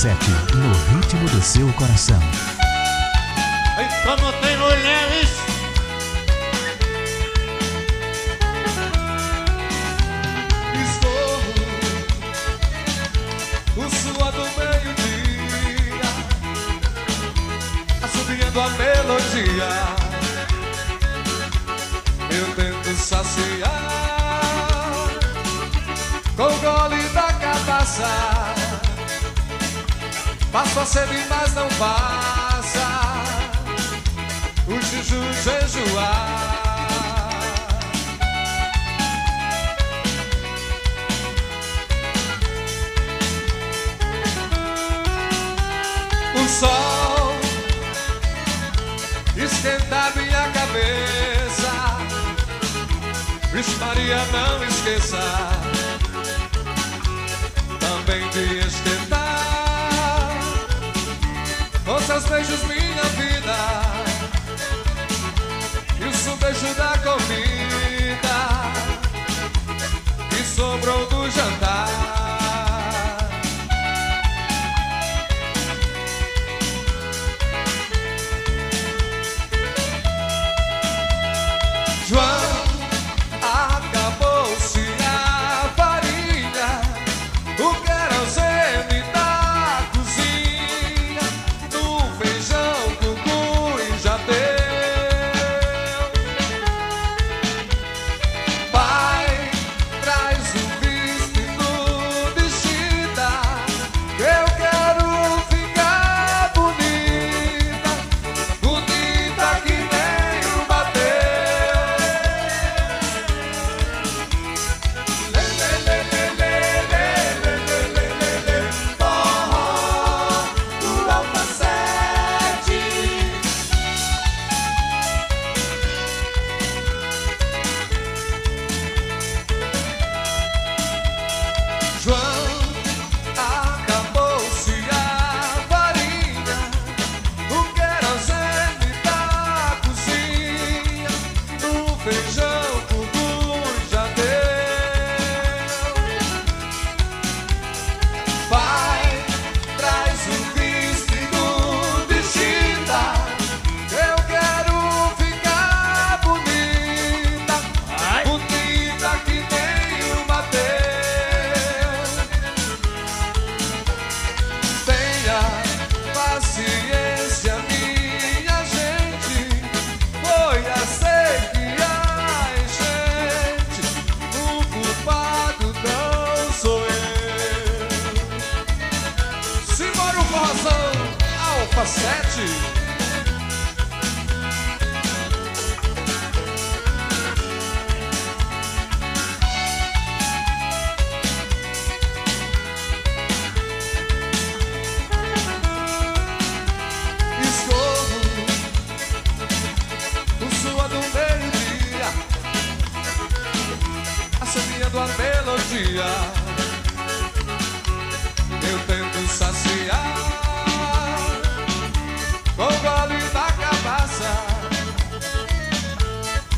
sete, no ritmo do seu coração. Aí como tem mulheres Estou o suor do meio-dia Assobiando a melodia. Eu tento saciar Com o gole da cabaça Passo a sede, mas não passa. O juju jejuar. O sol esquenta minha cabeça. Vixe Maria, não esqueça beijos minha vida o seu beijo da comida que sobrou do jantar. João, Alfa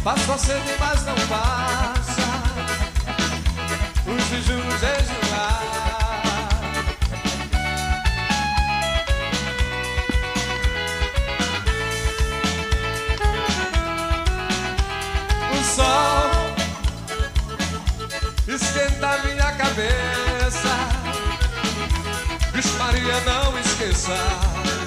Passo a sede, mas não passa. O jejum jejuar. O sol esquenta minha cabeça. Vixe Maria, não esqueça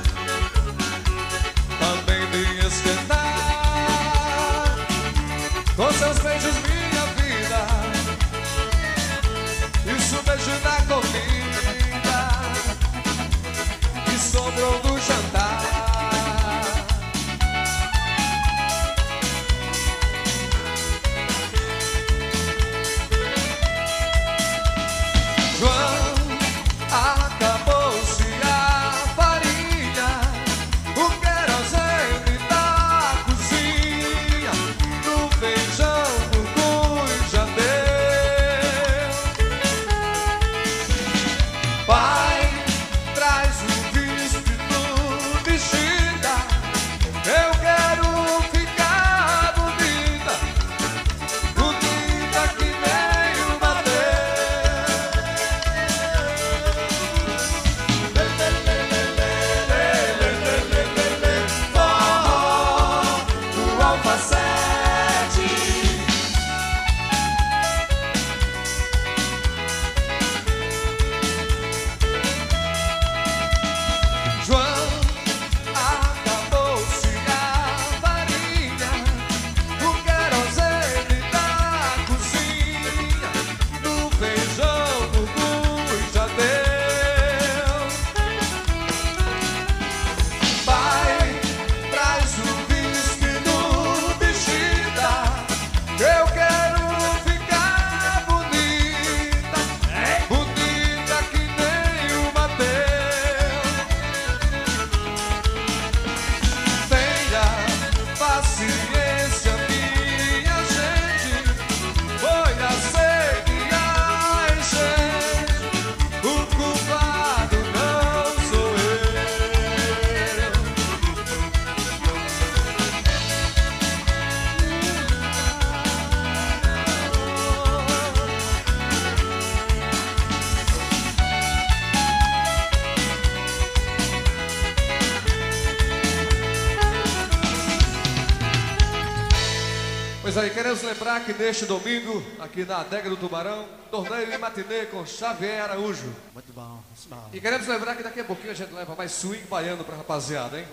queremos lembrar que neste domingo, aqui na Adega do Tubarão, torneio de matinê com Xavier Araújo. Muito bom, muito bom. E queremos lembrar que daqui a pouquinho a gente leva mais swing baiano pra rapaziada, hein?